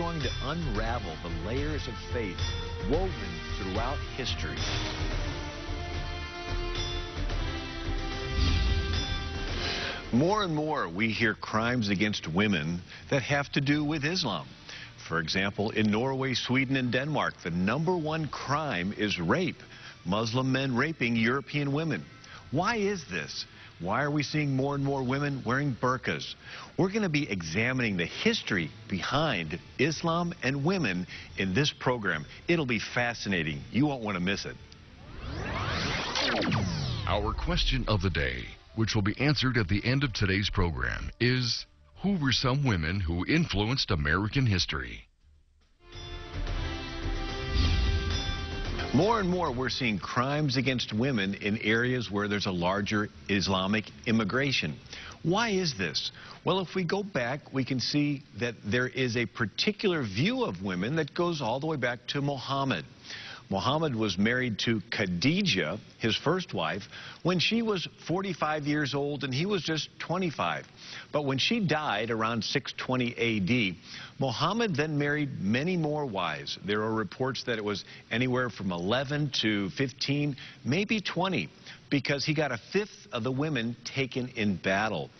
going to unravel the layers of faith woven throughout history. More and more, we hear crimes against women that have to do with Islam. For example, in Norway, Sweden, and Denmark, the number one crime is rape. Muslim men raping European women. Why is this? Why are we seeing more and more women wearing burqas? We're going to be examining the history behind Islam and women in this program. It'll be fascinating. You won't want to miss it. Our question of the day which will be answered at the end of today's program, is Who were some women who influenced American history? More and more, we're seeing crimes against women in areas where there's a larger Islamic immigration. Why is this? Well, if we go back, we can see that there is a particular view of women that goes all the way back to Muhammad. Muhammad was married to Khadijah, his first wife, when she was 45 years old and he was just 25. But when she died around 620 AD, Muhammad then married many more wives. There are reports that it was anywhere from 11 to 15, maybe 20, because he got a fifth of the women taken in battle.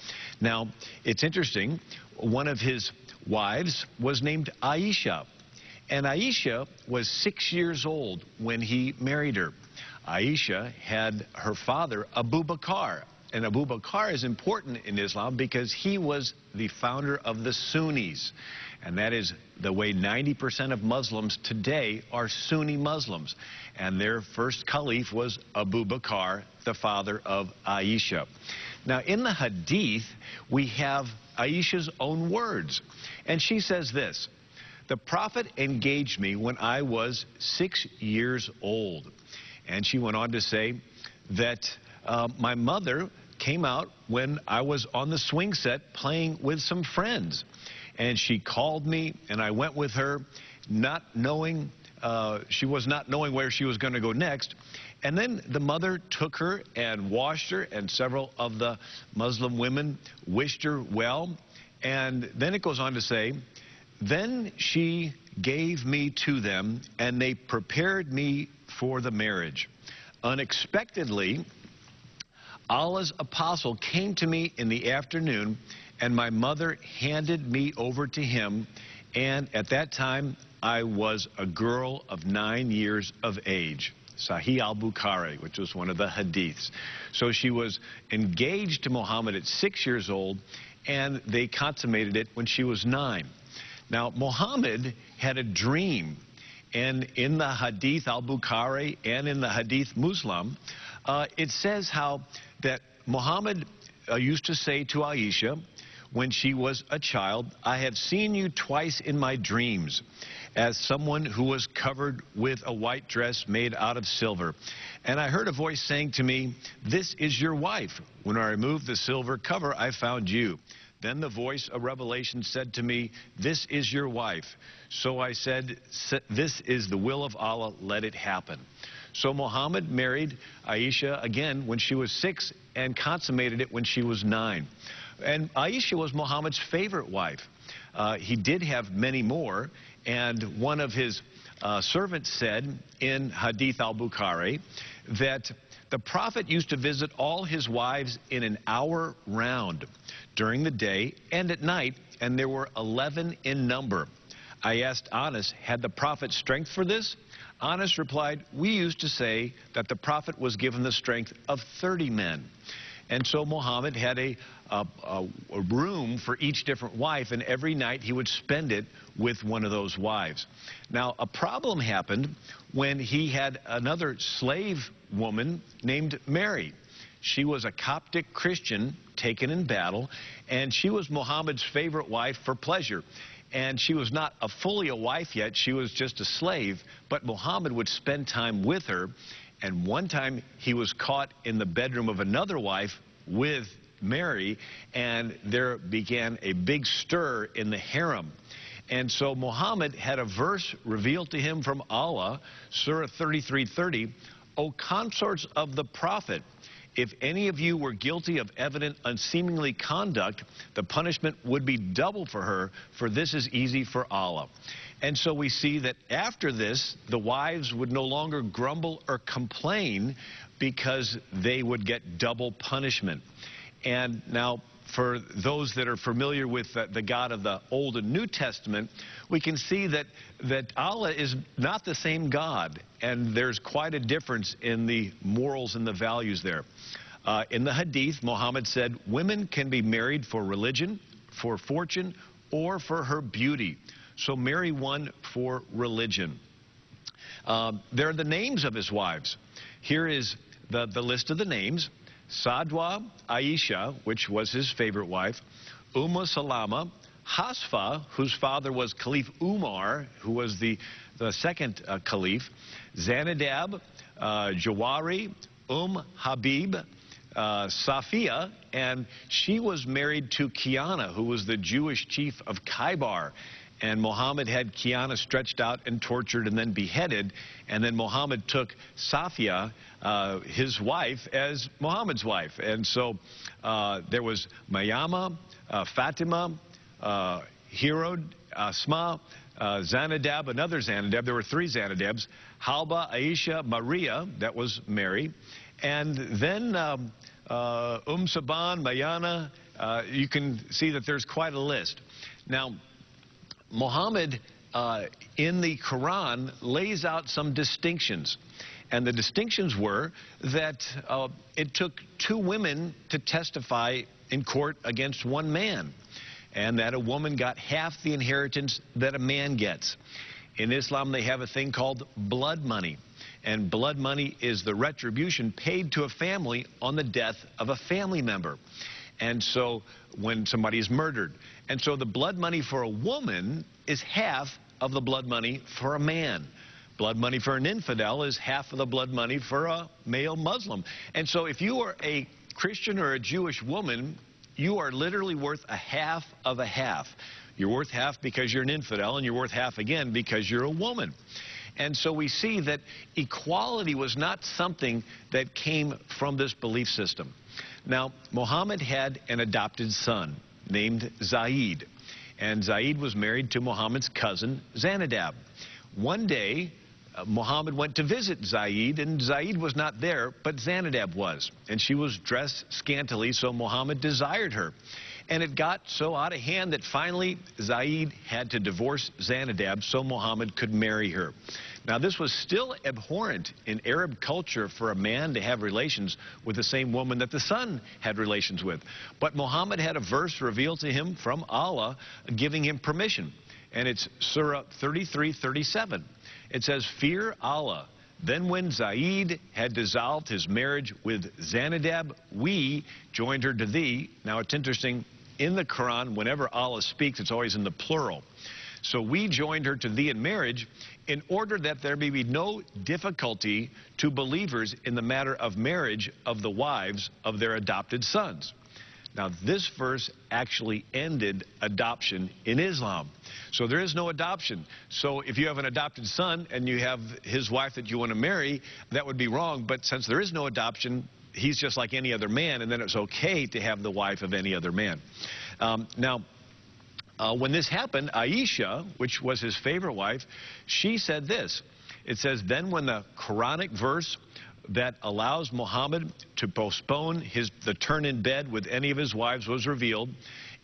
Now, it's interesting, one of his wives was named Aisha. And Aisha was six years old when he married her. Aisha had her father, Abu Bakr. And Abu Bakr is important in Islam because he was the founder of the Sunnis. And that is the way 90% of Muslims today are Sunni Muslims. And their first caliph was Abu Bakr, the father of Aisha. Now, in the Hadith, we have Aisha's own words. And she says this the prophet engaged me when I was six years old. And she went on to say that uh, my mother came out when I was on the swing set playing with some friends. And she called me, and I went with her, not knowing, uh, she was not knowing where she was going to go next. And then the mother took her and washed her, and several of the Muslim women wished her well. And then it goes on to say, then she gave me to them, and they prepared me for the marriage. Unexpectedly, Allah's apostle came to me in the afternoon, and my mother handed me over to him. And at that time, I was a girl of nine years of age. Sahih al-Bukhari, which was one of the hadiths. So she was engaged to Muhammad at six years old, and they consummated it when she was nine. Now, Muhammad had a dream, and in the Hadith al-Bukhari and in the Hadith Muslim, uh, it says how that Muhammad uh, used to say to Aisha, when she was a child, I have seen you twice in my dreams as someone who was covered with a white dress made out of silver. And I heard a voice saying to me, This is your wife. When I removed the silver cover, I found you. Then the voice of revelation said to me, This is your wife. So I said, This is the will of Allah, let it happen. So Muhammad married Aisha again when she was six and consummated it when she was nine. And Aisha was Muhammad's favorite wife. Uh, he did have many more, and one of his uh, servants said in Hadith al-Bukhari that the prophet used to visit all his wives in an hour round during the day and at night, and there were 11 in number. I asked Anas, had the prophet strength for this? Anas replied, we used to say that the prophet was given the strength of 30 men. And so Muhammad had a, a, a, room for each different wife, and every night he would spend it with one of those wives. Now, a problem happened when he had another slave woman named Mary. She was a Coptic Christian taken in battle, and she was Muhammad's favorite wife for pleasure. And she was not a fully a wife yet, she was just a slave, but Muhammad would spend time with her, and one time he was caught in the bedroom of another wife with Mary, and there began a big stir in the harem. And so Muhammad had a verse revealed to him from Allah, Surah 33:30, O consorts of the Prophet, If any of you were guilty of evident unseemly conduct, the punishment would be double for her, for this is easy for Allah. And so we see that after this, the wives would no longer grumble or complain because they would get double punishment. And now, for those that are familiar with the, the, God of the Old and New Testament, we can see that, that Allah is not the same God, and there's quite a difference in the morals and the values there. Uh, in the Hadith, Muhammad said, Women can be married for religion, for fortune, or for her beauty. So marry one for religion. Uh, there are the names of his wives. Here is the, the list of the names. Sadwa Aisha, which was his favorite wife, Umm Salama, Hasfa, whose father was Caliph Umar, who was the, the second uh, caliph, Zanadab, uh, Jawari, Umm Habib, uh, Safiya, and she was married to Kiana, who was the Jewish chief of Khaybar and Muhammad had Kiana stretched out and tortured and then beheaded. And then Muhammad took Safiya, uh, his wife, as Muhammad's wife. And so uh, there was Mayama, uh, Fatima, uh, Herod, Asma, uh, Zanadab, another Zanadab. There were three Zanadabs. Halba, Aisha, Maria, that was Mary. And then um, uh, Saban, Mayana, uh, you can see that there's quite a list. Now, Muhammad uh, in the Quran lays out some distinctions. And the distinctions were that uh, it took two women to testify in court against one man, and that a woman got half the inheritance that a man gets. In Islam, they have a thing called blood money. And blood money is the retribution paid to a family on the death of a family member. And so when somebody is murdered. And so the blood money for a woman is half of the blood money for a man. Blood money for an infidel is half of the blood money for a male Muslim. And so if you are a Christian or a Jewish woman, you are literally worth a half of a half. You're worth half because you're an infidel, and you're worth half again because you're a woman. And so we see that equality was not something that came from this belief system. Now, Muhammad had an adopted son named Zaid, and Zaid was married to Muhammad's cousin, Zanadab. One day, uh, Muhammad went to visit Zaid, and Zaid was not there, but Zanadab was. And she was dressed scantily, so Muhammad desired her. And it got so out of hand that finally Zaid had to divorce Zanadab so Muhammad could marry her. Now, this was still abhorrent in Arab culture for a man to have relations with the same woman that the son had relations with. But Muhammad had a verse revealed to him from Allah giving him permission. And it's Surah 33 37. It says, Fear Allah. Then when Zaid had dissolved his marriage with Zanadab, we joined her to thee. Now it's interesting, in the Quran, whenever Allah speaks, it's always in the plural. So we joined her to thee in marriage in order that there may be no difficulty to believers in the matter of marriage of the wives of their adopted sons. Now, this verse actually ended adoption in Islam. So there is no adoption. So if you have an adopted son and you have his wife that you want to marry, that would be wrong. But since there is no adoption, he's just like any other man, and then it's okay to have the wife of any other man. Um, now, uh, when this happened, Aisha, which was his favorite wife, she said this. It says, Then when the Quranic verse that allows Muhammad to postpone his, the turn in bed with any of his wives was revealed,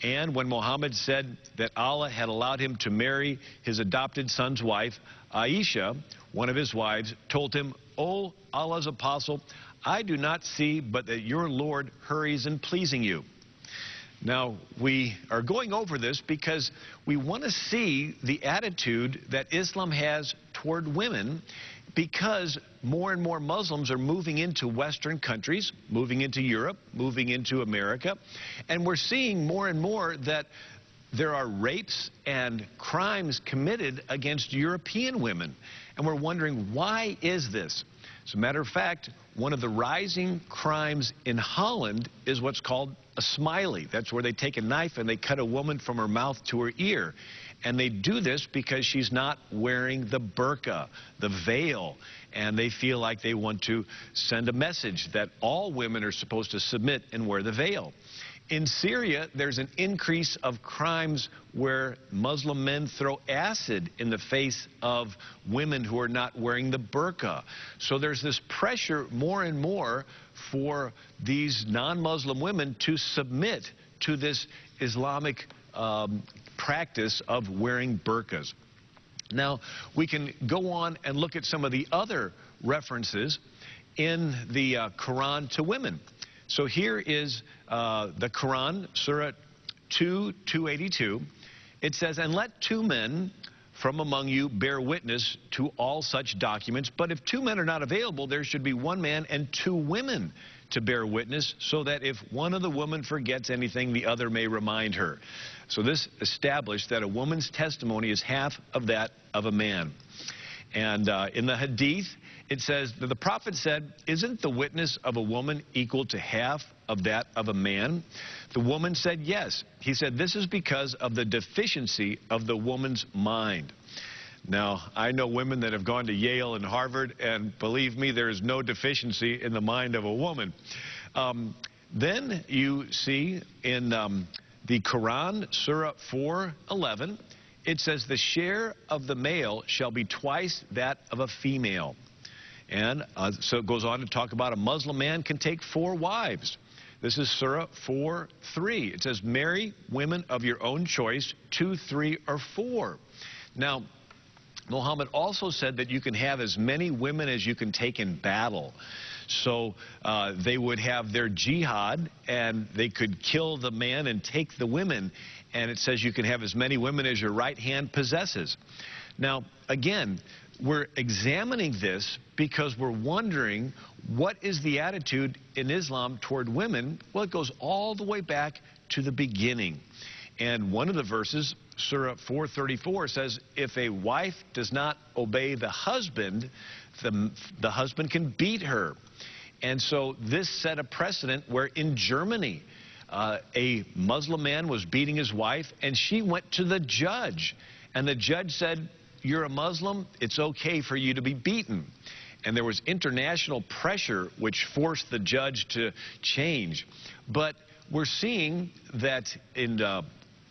and when Muhammad said that Allah had allowed him to marry his adopted son's wife, Aisha, one of his wives, told him, O Allah's apostle, I do not see but that your Lord hurries in pleasing you. Now, we are going over this because we want to see the attitude that Islam has toward women because more and more Muslims are moving into Western countries, moving into Europe, moving into America, and we're seeing more and more that there are rapes and crimes committed against European women. And we're wondering, why is this? As a matter of fact, one of the rising crimes in Holland is what's called a smiley. That's where they take a knife and they cut a woman from her mouth to her ear. And they do this because she's not wearing the burqa, the veil. And they feel like they want to send a message that all women are supposed to submit and wear the veil. In Syria, there's an increase of crimes where Muslim men throw acid in the face of women who are not wearing the burqa. So there's this pressure more and more for these non-Muslim women to submit to this Islamic um, practice of wearing burqas. Now, we can go on and look at some of the other references in the uh, Quran to women. So here is uh, the Quran, Surah 2, 282. It says, And let two men from among you bear witness to all such documents. But if two men are not available, there should be one man and two women to bear witness, so that if one of the women forgets anything, the other may remind her. So this established that a woman's testimony is half of that of a man. And uh, in the Hadith, it says that the prophet said, Isn't the witness of a woman equal to half of that of a man? The woman said, Yes. He said, This is because of the deficiency of the woman's mind. Now, I know women that have gone to Yale and Harvard, and believe me, there is no deficiency in the mind of a woman. Um, then you see in um, the Quran, Surah 411, it says, The share of the male shall be twice that of a female. And uh, so it goes on to talk about a Muslim man can take four wives. This is Surah 4 3. It says, Marry women of your own choice, two, three, or four. Now, Muhammad also said that you can have as many women as you can take in battle. So uh, they would have their jihad and they could kill the man and take the women. And it says you can have as many women as your right hand possesses. Now, again, we're examining this because we're wondering what is the attitude in Islam toward women? Well, it goes all the way back to the beginning. And one of the verses, Surah 434, says, if a wife does not obey the husband, the, the husband can beat her. And so this set a precedent where in Germany, uh, a Muslim man was beating his wife, and she went to the judge. And the judge said, you're a Muslim, it's okay for you to be beaten. And there was international pressure which forced the judge to change. But we're seeing that in uh,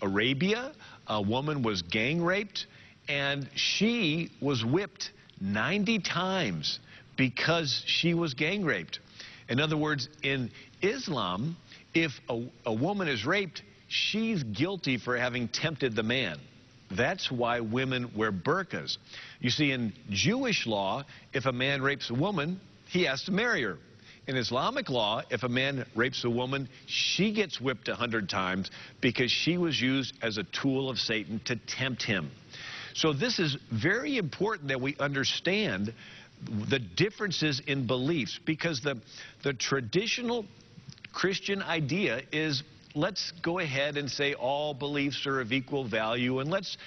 Arabia, a woman was gang raped, and she was whipped 90 times because she was gang raped. In other words, in Islam, if a, a woman is raped, she's guilty for having tempted the man. That's why women wear burqas. You see, in Jewish law, if a man rapes a woman, he has to marry her. In Islamic law, if a man rapes a woman, she gets whipped a hundred times because she was used as a tool of Satan to tempt him. So this is very important that we understand the differences in beliefs because the, the traditional Christian idea is let's go ahead and say all beliefs are of equal value and let's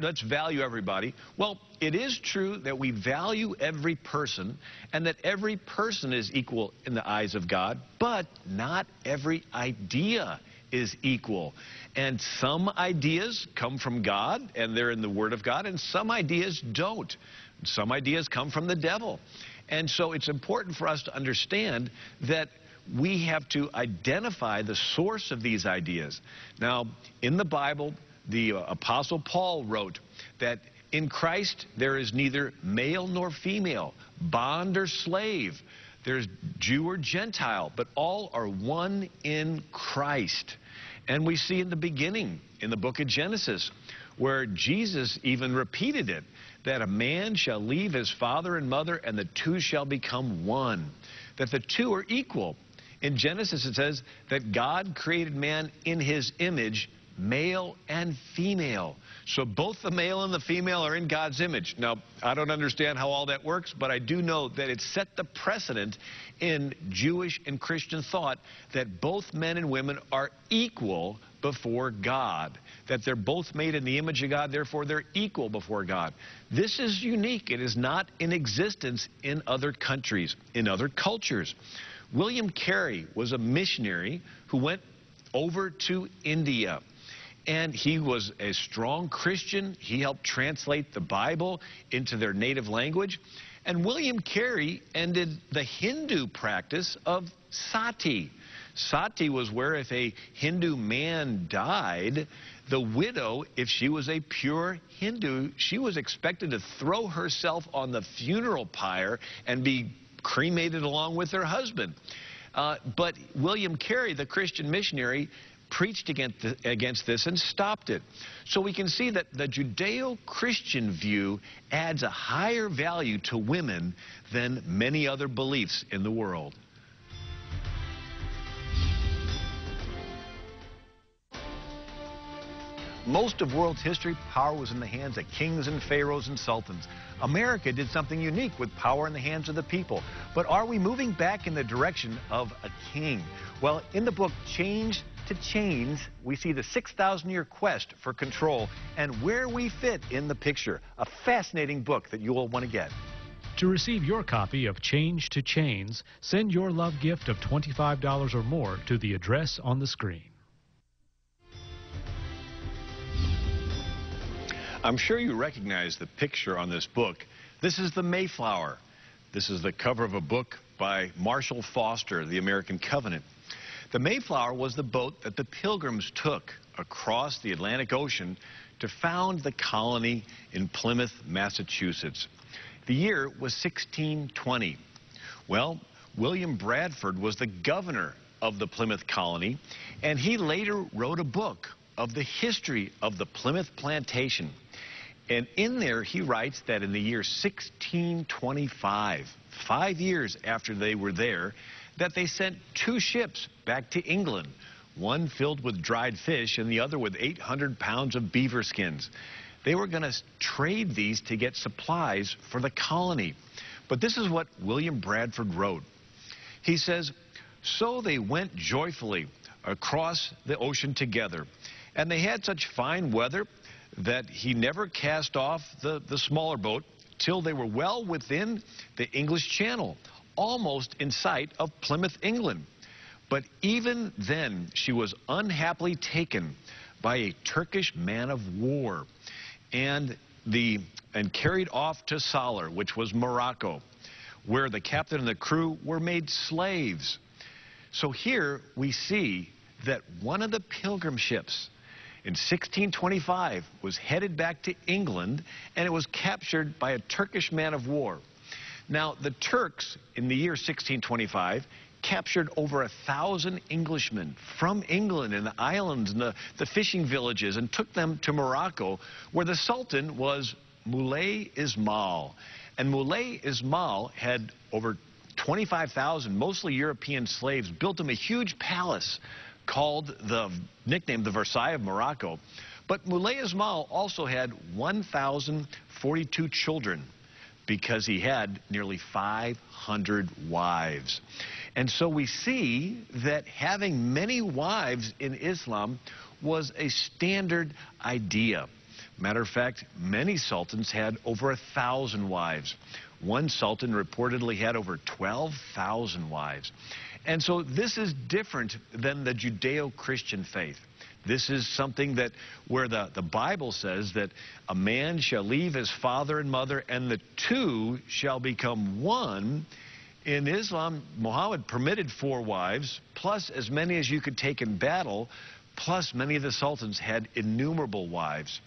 let's value everybody. Well, it is true that we value every person and that every person is equal in the eyes of God, but not every idea is equal. And some ideas come from God and they're in the Word of God, and some ideas don't. Some ideas come from the devil. And so it's important for us to understand that we have to identify the source of these ideas. Now, in the Bible, the uh, Apostle Paul wrote that in Christ there is neither male nor female, bond or slave. There's Jew or Gentile, but all are one in Christ. And we see in the beginning, in the book of Genesis, where Jesus even repeated it, that a man shall leave his father and mother, and the two shall become one. That the two are equal. In Genesis, it says that God created man in his image, male and female. So both the male and the female are in God's image. Now, I don't understand how all that works, but I do know that it set the precedent in Jewish and Christian thought that both men and women are equal before God. That they're both made in the image of God, therefore they're equal before God. This is unique. It is not in existence in other countries, in other cultures. William Carey was a missionary who went over to India. And he was a strong Christian. He helped translate the Bible into their native language. And William Carey ended the Hindu practice of sati. Sati was where if a Hindu man died, the widow, if she was a pure Hindu, she was expected to throw herself on the funeral pyre and be cremated along with her husband. Uh, but William Carey, the Christian missionary, preached against, the, against this and stopped it. So we can see that the Judeo-Christian view adds a higher value to women than many other beliefs in the world. Most of world's history, power was in the hands of kings and pharaohs and sultans. America did something unique with power in the hands of the people. But are we moving back in the direction of a king? Well, in the book Change to Chains, we see the 6,000 year quest for control and where we fit in the picture. A fascinating book that you will want to get. To receive your copy of Change to Chains, send your love gift of $25 or more to the address on the screen. I'm sure you recognize the picture on this book. This is the Mayflower. This is the cover of a book by Marshall Foster, The American Covenant. The Mayflower was the boat that the Pilgrims took across the Atlantic Ocean to found the colony in Plymouth, Massachusetts. The year was 1620. Well, William Bradford was the governor of the Plymouth colony, and he later wrote a book of the history of the Plymouth plantation. And in there, he writes that in the year 1625, five years after they were there, that they sent two ships back to England, one filled with dried fish and the other with 800 pounds of beaver skins. They were going to trade these to get supplies for the colony. But this is what William Bradford wrote. He says, So they went joyfully across the ocean together, and they had such fine weather that he never cast off the, the smaller boat till they were well within the English Channel, almost in sight of Plymouth, England. But even then, she was unhappily taken by a Turkish man of war and, the, and carried off to Salar, which was Morocco, where the captain and the crew were made slaves. So here we see that one of the pilgrim ships in 1625 was headed back to England and it was captured by a Turkish man of war. Now, the Turks in the year 1625 captured over a thousand Englishmen from England and the islands and the, the fishing villages and took them to Morocco, where the Sultan was Moulay Ismail. And Moulay Ismail had over 25,000, mostly European slaves, built him a huge palace called the nickname the Versailles of Morocco. But Moulay Ismail also had 1,042 children because he had nearly 500 wives. And so we see that having many wives in Islam was a standard idea. Matter of fact, many sultans had over a thousand wives. One sultan reportedly had over 12,000 wives. And so this is different than the Judeo-Christian faith. This is something that where the, the Bible says that a man shall leave his father and mother and the two shall become one. In Islam, Muhammad permitted four wives, plus as many as you could take in battle, plus many of the sultans had innumerable wives.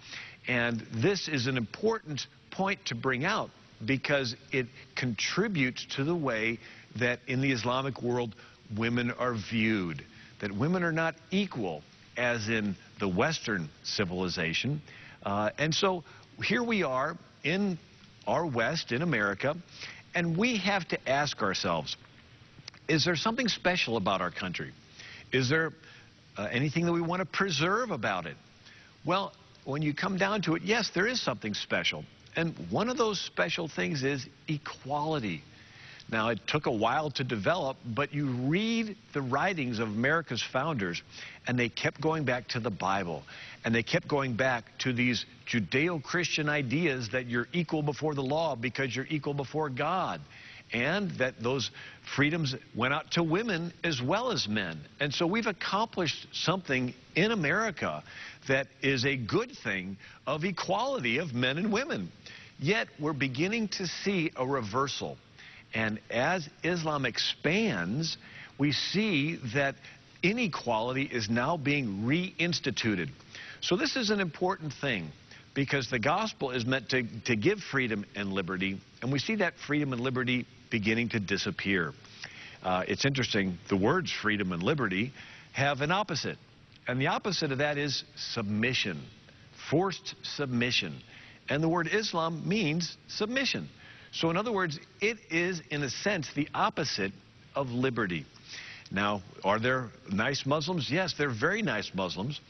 And this is an important point to bring out because it contributes to the way that in the Islamic world women are viewed, that women are not equal as in the Western civilization. Uh, and so here we are in our West, in America, and we have to ask ourselves, is there something special about our country? Is there uh, anything that we want to preserve about it? Well, when you come down to it, yes, there is something special. And one of those special things is equality. Now, it took a while to develop, but you read the writings of America's founders, and they kept going back to the Bible. And they kept going back to these Judeo Christian ideas that you're equal before the law because you're equal before God. and that those freedoms went out to women as well as men. And so we've accomplished something in America that is a good thing of equality of men and women. Yet we're beginning to see a reversal. And as Islam expands, we see that inequality is now being reinstituted. So this is an important thing because the gospel is meant to, to give freedom and liberty, and we see that freedom and liberty beginning to disappear. Uh, it's interesting, the words freedom and liberty have an opposite, and the opposite of that is submission, forced submission. And the word Islam means submission. So, in other words, it is, in a sense, the opposite of liberty. Now, are there nice Muslims? Yes, they're very nice Muslims,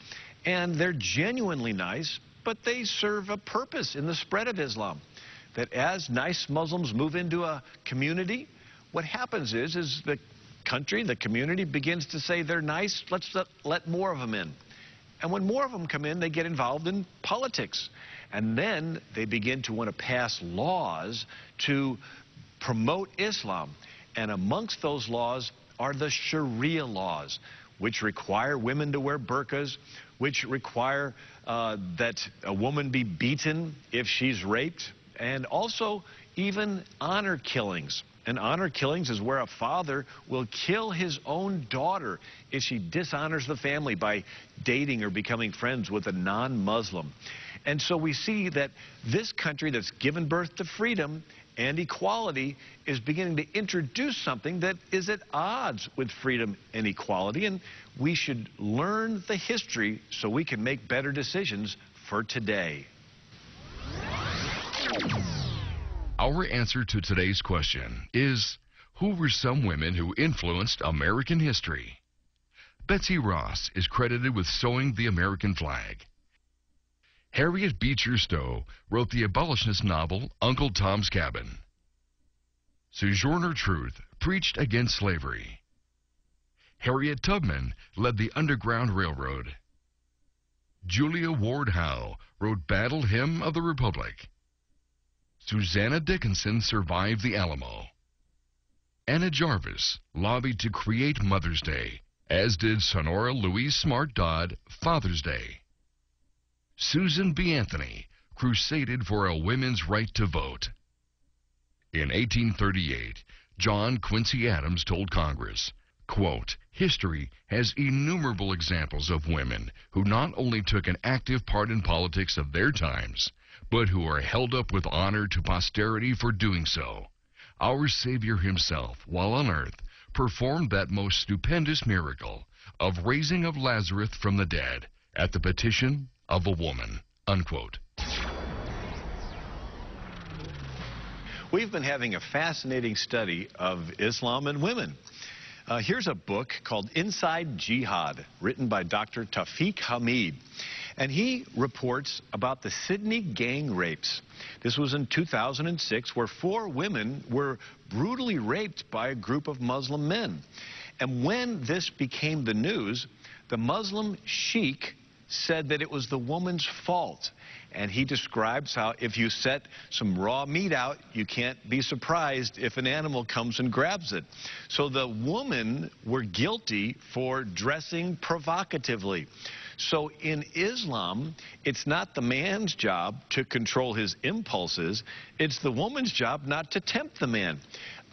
and they're genuinely nice, but they serve a purpose in the spread of Islam. That as nice Muslims move into a community, what happens is, is the country, the community begins to say they're nice, let's let, let more of them in. And when more of them come in, they get involved in politics. And then they begin to want to pass laws to promote Islam. And amongst those laws are the Sharia laws, which require women to wear burqas, which require uh, that a woman be beaten if she's raped, and also even honor killings. And honor killings is where a father will kill his own daughter if she dishonors the family by dating or becoming friends with a non-Muslim. And so we see that this country that's given birth to freedom and equality is beginning to introduce something that is at odds with freedom and equality. And we should learn the history so we can make better decisions for today. Our answer to today's question is Who were some women who influenced American history? Betsy Ross is credited with sewing the American flag. Harriet Beecher Stowe wrote the abolitionist novel Uncle Tom's Cabin. Sojourner Truth preached against slavery. Harriet Tubman led the Underground Railroad. Julia Ward Howe wrote Battle Hymn of the Republic. Susanna Dickinson survived the Alamo. Anna Jarvis lobbied to create Mother's Day, as did Sonora Louise Smart Dodd Father's Day. Susan B. Anthony crusaded for a women's right to vote. In 1838, John Quincy Adams told Congress, quote, History has innumerable examples of women who not only took an active part in politics of their times, but who are held up with honor to posterity for doing so. Our Savior himself, while on earth, performed that most stupendous miracle of raising of Lazarus from the dead at the petition of a woman. Unquote. We've been having a fascinating study of Islam and women. Uh, here's a book called Inside Jihad, written by Dr. Tawfik Hamid. And he reports about the Sydney gang rapes. This was in 2006, where four women were brutally raped by a group of Muslim men. And when this became the news, the Muslim sheikh said that it was the woman's fault. And he describes how if you set some raw meat out, you can't be surprised if an animal comes and grabs it. So the women were guilty for dressing provocatively. So in Islam, it's not the man's job to control his impulses, it's the woman's job not to tempt the man.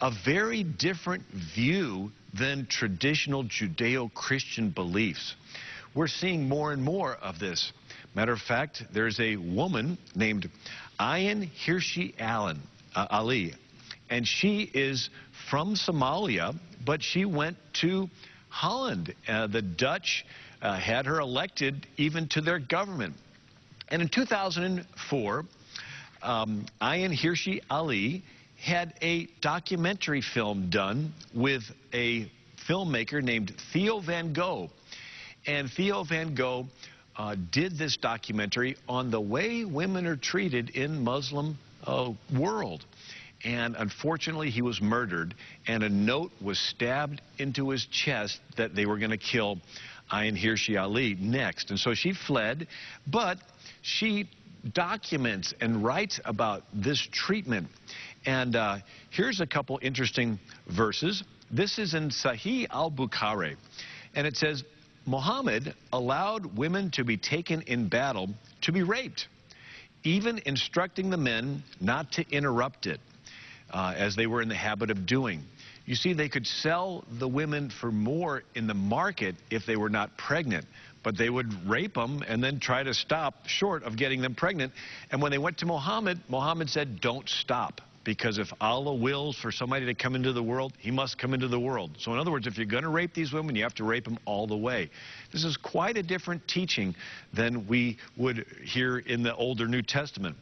A very different view than traditional Judeo Christian beliefs. We're seeing more and more of this. Matter of fact, there's a woman named Ayaan Hirsi Allen, uh, Ali, and she is from Somalia, but she went to Holland. Uh, the Dutch uh, had her elected even to their government. And in 2004, um, Ayaan Hirsi Ali had a documentary film done with a filmmaker named Theo Van Gogh. And Theo Van Gogh uh, did this documentary on the way women are treated in Muslim uh, world. And unfortunately, he was murdered, and a note was stabbed into his chest that they were going to kill Ayaan Hirsi Ali next. And so she fled, but she documents and writes about this treatment. And uh, here's a couple interesting verses. This is in Sahih al-Bukhari. And it says, Muhammad allowed women to be taken in battle to be raped, even instructing the men not to interrupt it, uh, as they were in the habit of doing. You see, they could sell the women for more in the market if they were not pregnant, but they would rape them and then try to stop short of getting them pregnant. And when they went to Muhammad, Muhammad said, don't stop. Because if Allah wills for somebody to come into the world, he must come into the world. So in other words, if you're going to rape these women, you have to rape them all the way. This is quite a different teaching than we would hear in the older New Testament.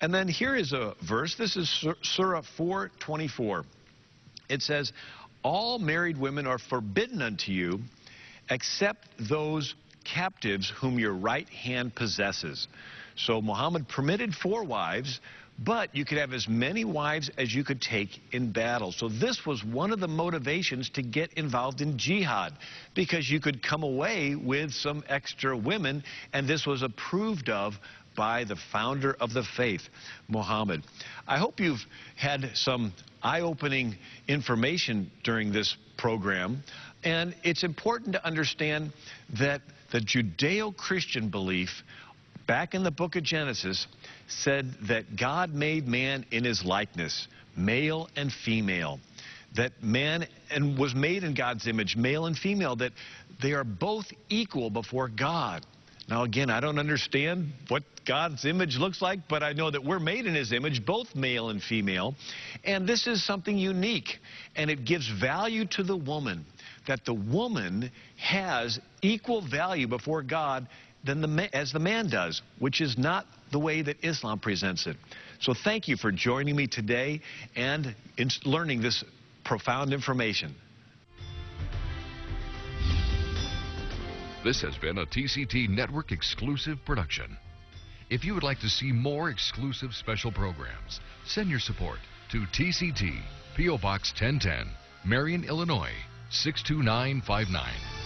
And then here is a verse. This is Surah 424. It says, All married women are forbidden unto you, except those captives whom your right hand possesses. So Muhammad permitted four wives, but you could have as many wives as you could take in battle. So this was one of the motivations to get involved in jihad, because you could come away with some extra women, and this was approved of by the founder of the faith, Muhammad. I hope you've had some eye-opening information during this program, and it's important to understand that the Judeo-Christian belief back in the book of Genesis said that God made man in his likeness, male and female. That man and was made in God's image, male and female, that they are both equal before God. Now, again, I don't understand what God's image looks like, but I know that we're made in his image, both male and female. And this is something unique, and it gives value to the woman, that the woman has equal value before God than the, as the man does, which is not the way that Islam presents it. So thank you for joining me today and in learning this profound information. This has been a TCT Network exclusive production. If you would like to see more exclusive special programs, send your support to TCT, P.O. Box 1010, Marion, Illinois 62959.